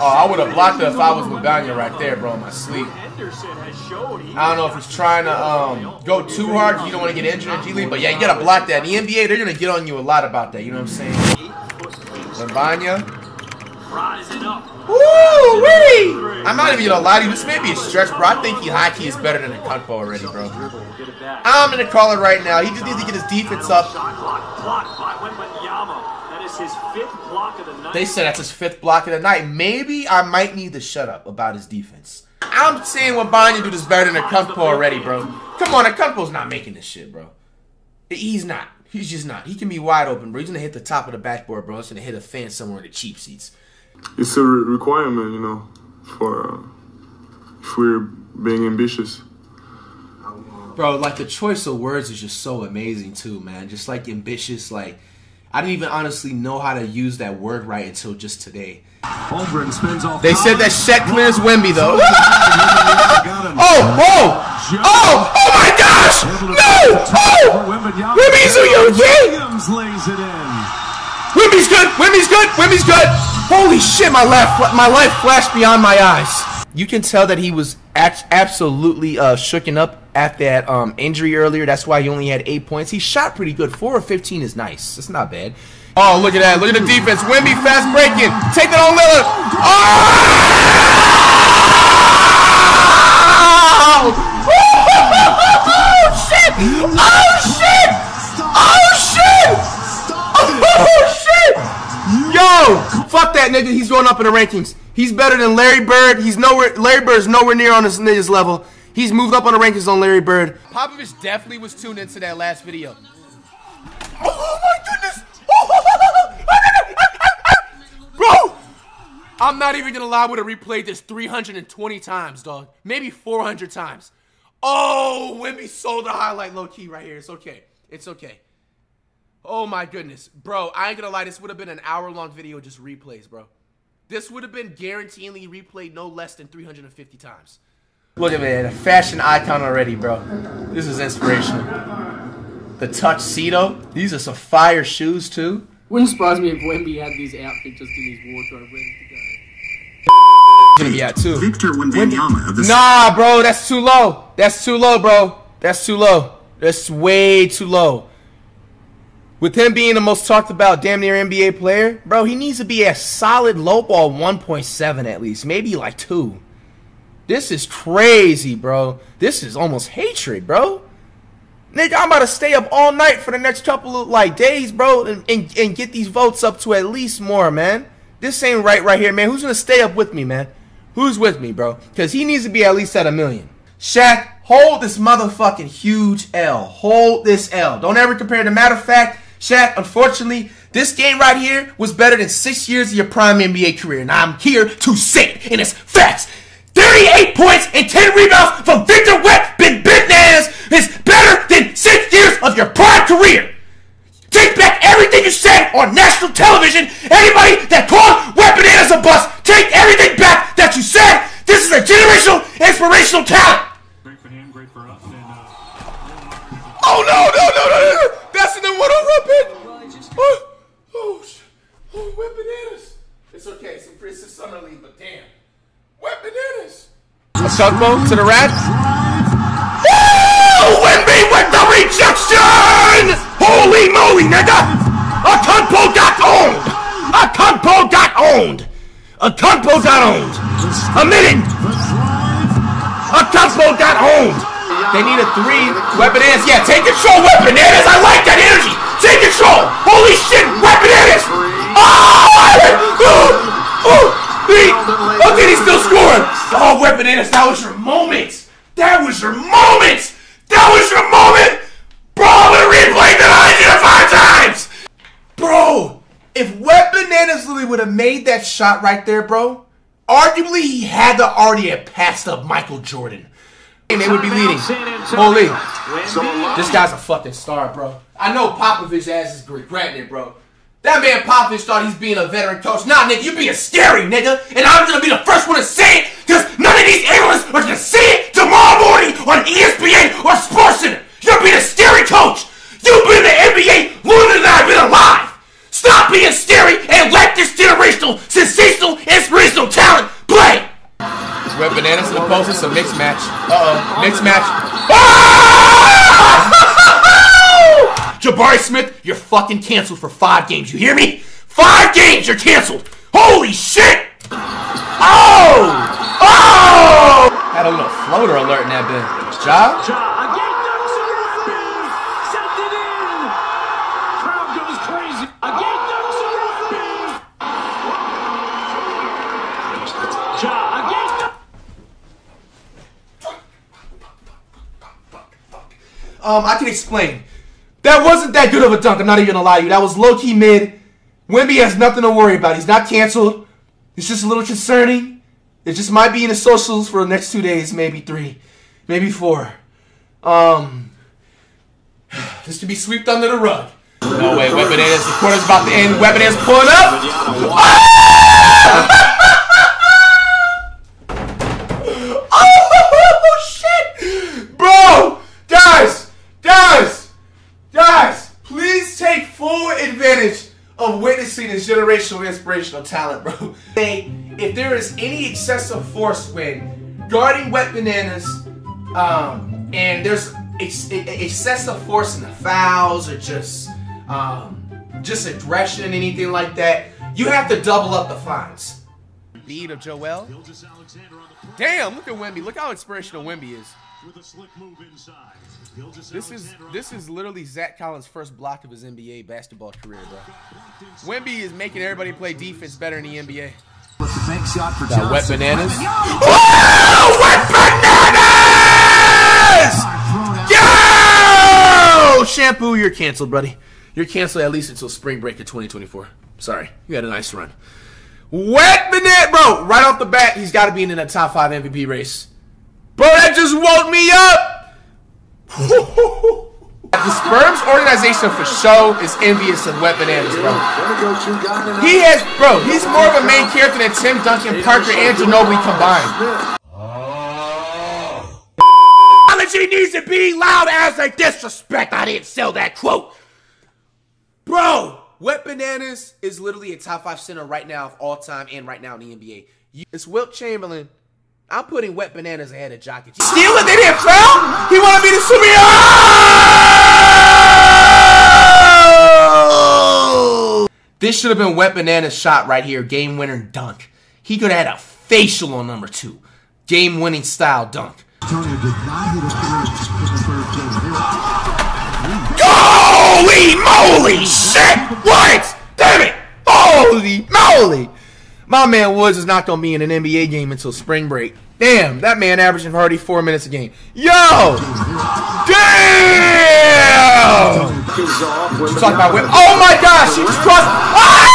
Oh, I would have blocked it if I was Wembanyama right there, bro, in my sleep. I don't know if he's trying to um, go too hard. You don't want to get injured in G League, but yeah, you gotta block that. In the NBA, they're gonna get on you a lot about that. You know what I'm saying? Wembanyama. Woo wee! I'm not even gonna lie to you. This may be a stretch, bro. I think he high key is better than Akunpo already, bro. I'm gonna call it right now. He just needs to get his defense up. They said that's his fifth block of the night. Maybe I might need to shut up about his defense. I'm saying Wembanyama do this better than Akunpo already, bro. Come on, Akunpo's not making this shit, bro. He's not. He's just not. He can be wide open, bro. He's gonna hit the top of the backboard, bro. It's gonna hit a fan somewhere in the cheap seats. It's a re requirement, you know, for uh, if we're being ambitious. Bro, like the choice of words is just so amazing too, man. Just like ambitious, like I didn't even honestly know how to use that word right until just today. They said that Shaq clears Wemby though. oh, oh, oh, oh my gosh! No! Oh! Wemby's okay! Wemby's good! Wemby's good! Wemby's good! Holy shit, my life, my life flashed beyond my eyes. You can tell that he was absolutely uh, shooken up at that um, injury earlier. That's why he only had eight points. He shot pretty good. Four of 15 is nice. It's not bad. Oh, look at that. Look at the defense. Wemby fast breaking. Take that on Lillard. Oh! oh shit! Oh shit! Oh shit! Oh shit! Yo! Fuck that nigga. He's going up in the rankings. He's better than Larry Bird. He's nowhere. Larry Bird's nowhere near on this nigga's level. He's moved up on the rankings on Larry Bird. Popovich definitely was tuned into that last video. Oh my goodness! Bro! I'm not even gonna lie, I would have replayed this 320 times, dog. Maybe 400 times. Oh, Wemby sold the highlight low key right here. It's okay. It's okay. Oh my goodness. Bro, I ain't gonna lie, this would have been an hour long video just replays, bro. This would have been guaranteedly replayed no less than 350 times. Look at me, a fashion icon already, bro. This is inspirational. The tuxedo. These are some fire shoes too. Wouldn't surprise me if Wemby had these outfits just in his wardrobe ready to go. Gonna be out too. Victor Wembanyama of the Nah, bro, that's too low. That's too low, bro. That's too low. That's way too low. With him being the most talked about damn near NBA player, bro, he needs to be a solid low ball 1.7 at least, maybe like 2. This is crazy, bro. This is almost hatred, bro. Nigga, I'm about to stay up all night for the next couple of like days, bro, and, and, and get these votes up to at least more, man. This ain't right right here, man. Who's gonna stay up with me, man? Who's with me, bro? Because he needs to be at least at a million. Shaq, hold this motherfucking huge L. Hold this L. Don't ever compare. The matter of fact, Shaq, unfortunately, this game right here was better than six years of your prime NBA career. And I'm here to say it. And it's facts. 38 points and 10 rebounds from Victor Wet Big Bananas is better than six years of your prime career. Take back everything you said on national television. Anybody that called Wet Bananas a bust, take everything back that you said. This is a generational, inspirational talent. Great for him, great for us. And, uh... Oh, no, no, no, no, no. That's in the one over up Oh, oh, oh, wet bananas. It's okay. Some Princess Summer League, but damn. Wet bananas. Sugbo to the rat. Oh, Wemby with the rejection! Holy moly, nigga! A Kunpo got owned! A Kunpo got owned! A Kunpo got owned! A minute! A Kunpo got owned! They need a three. Wet Bananas. Yeah, take control, Wet Bananas. I like that energy. Take control. Holy shit, Wet Bananas. Oh! Oh! Oh! Okay, he's still scoring. Oh, Wet Bananas, that was your moment. That was your moment. That was your moment. Bro, I'm gonna replay that 105 times. Bro, if Wet Bananas literally would have made that shot right there, bro, arguably he had to already have passed up Michael Jordan And they would be leading. Holy. This guy's a fucking star, bro. I know Popovich ass is regretting it, bro. That man Popovich thought he's being a veteran coach. Nah, nigga, you being scary, nigga. And I'm gonna be the first one to say it, because none of these analysts are gonna see it tomorrow morning on ESPN or SportsCenter. You're being a scary coach. You've been in the NBA longer than I've been alive. Stop being scary and let this generational, sensational, inspirational talent play. It's Red Bananas in the post. It's a mixed match. Uh-oh, mixed match. Ah! Jabari Smith, you're fucking canceled for five games. You hear me? Five games, you're canceled. Holy shit! Oh! Oh! Had a little floater alert in that bit. Ja? Um, I can explain. That wasn't that good of a dunk. I'm not even gonna lie to you. That was low key mid. Wimby has nothing to worry about. He's not canceled. It's just a little concerning. It just might be in the socials for the next two days, maybe three, maybe four. Um, this to be swept under the rug. No way, Weapon is the quarter's about to end. Weapon is pulling up. Ah! oh shit, bro, guys, guys, guys, please take full advantage of witnessing this generational inspirational talent, bro. Hey, if there is any excessive force when guarding wet bananas, um, and there's ex excessive force in the fouls or just um, just aggression, anything like that, you have to double up the fines. Beat of Joel. Damn, look at Wemby. Look how inspirational Wemby is. This is this is literally Zach Collins' first block of his NBA basketball career, bro. Wimby is making everybody play defense better in the NBA. With the bank shot for Got wet bananas. Oh, wet bananas! Yo! Shampoo, you're canceled, buddy. You're canceled at least until spring break of 2024. Sorry, you had a nice run. Wet banana, bro. Right off the bat, he's got to be in the top five MVP race. Bro, that just woke me up. the Sperms organization for show is envious of Wet Bananas, bro. He has, bro, he's more of a main character than Tim Duncan, Parker, and Ginobili combined. Apology needs to be loud as a disrespect. I didn't sell that quote. Bro, Wet Bananas is literally a top five center right now of all time and right now in the NBA. It's Wilt Chamberlain. I'm putting Wet Bananas ahead of Jokic. Steal it? They didn't foul? He wanted me to sue me. Oh! This should have been Wet Bananas shot right here. Game winner dunk. He could have had a facial on number two. Game winning style dunk. Antonio did not hit a three in the third game. Holy moly! Shit! What? Damn it! Holy moly! My man Woods is not gonna be in an NBA game until spring break. Damn, that man averaging already four minutes a game. Yo! Damn! Talk about whip. Oh my gosh, she just crossed. Oh!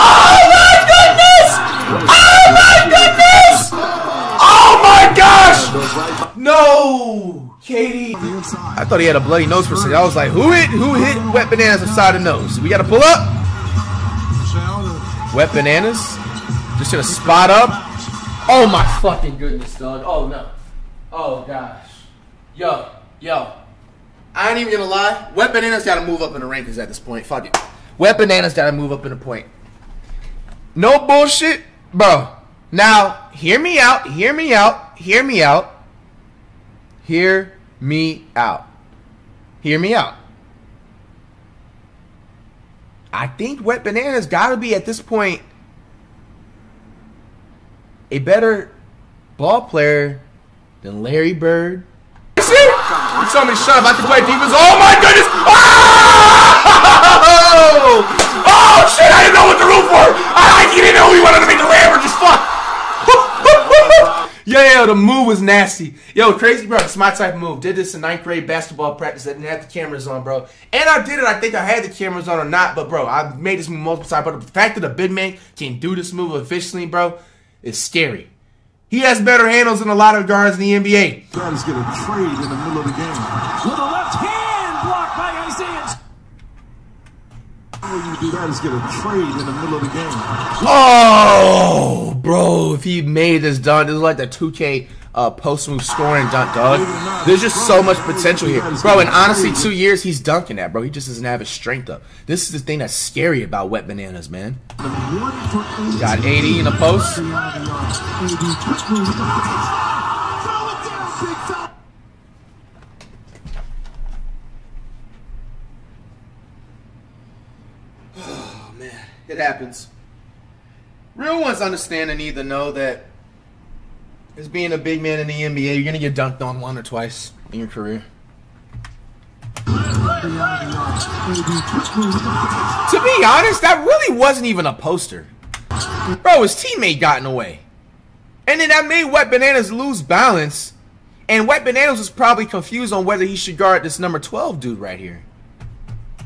oh my goodness! Oh my goodness! Oh my gosh! No! Katie. I thought he had a bloody nose for a second. I was like, who hit who hit wet bananas upside the nose? We gotta pull up. Wet bananas. Just gonna spot up. Oh my fucking goodness, dog. Oh no. Oh gosh. Yo, yo. I ain't even gonna lie. Wet bananas gotta move up in the rankings at this point. Fuck it. Wet bananas gotta move up in the point. No bullshit, bro. Now, hear me out. Hear me out. Hear me out. Hear me out. Hear me out. I think Wet Banana's got to be at this point a better ball player than Larry Bird. You see? You told me to shut up. I can play defense. Oh my goodness! Oh! Oh shit! I didn't know what to root for. I, didn't know we wanted to make the average as fuck. Yeah, yeah, the move was nasty. Yo, crazy, bro. It's my type of move. Did this in ninth grade basketball practice. I didn't have the cameras on, bro. And I did it. I think I had the cameras on or not, but bro, I made this move multiple times. But the fact that a big man can do this move efficiently, bro, is scary. He has better handles than a lot of guards in the NBA. Guys get a trade in the middle of the game. With a left hand blocked by Isaiah. All you do that is get a trade in the middle of the game. Oh, bro, if he made this dunk, this is like the 2K uh, post move scoring dunk, dog. There's just so much potential here, bro. And honestly, two years he's dunking that, bro. He just doesn't have his strength up. This is the thing that's scary about wet bananas, man. Got 80 in the post. It happens. Real ones understand and either know that as being a big man in the NBA, you're gonna get dunked on one or twice in your career. To be honest, that really wasn't even a poster. Bro, his teammate got in the way. And then that made Wet Bananas lose balance. And Wet Bananas was probably confused on whether he should guard this number 12 dude right here.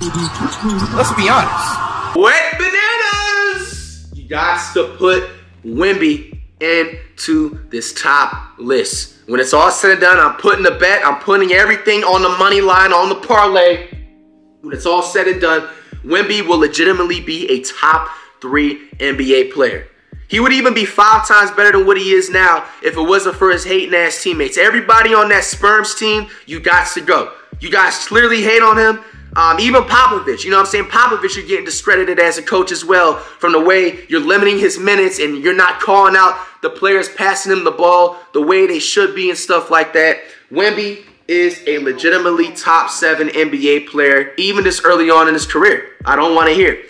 Let's be honest. Wet Bananas! You got to put Wimby into this top list. When it's all said and done, I'm putting the bet, I'm putting everything on the money line, on the parlay. When it's all said and done, Wimby will legitimately be a top three NBA player. He would even be five times better than what he is now if it wasn't for his hating ass teammates. Everybody on that Sperms team, you got to go. You guys clearly hate on him. Um, even Popovich, you know what I'm saying? Popovich, you're getting discredited as a coach as well from the way you're limiting his minutes and you're not calling out the players passing him the ball the way they should be and stuff like that. Wemby is a legitimately top seven NBA player, even this early on in his career. I don't want to hear.